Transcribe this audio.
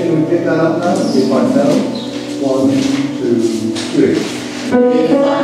can we pick that up now? If I tell, one, two, three.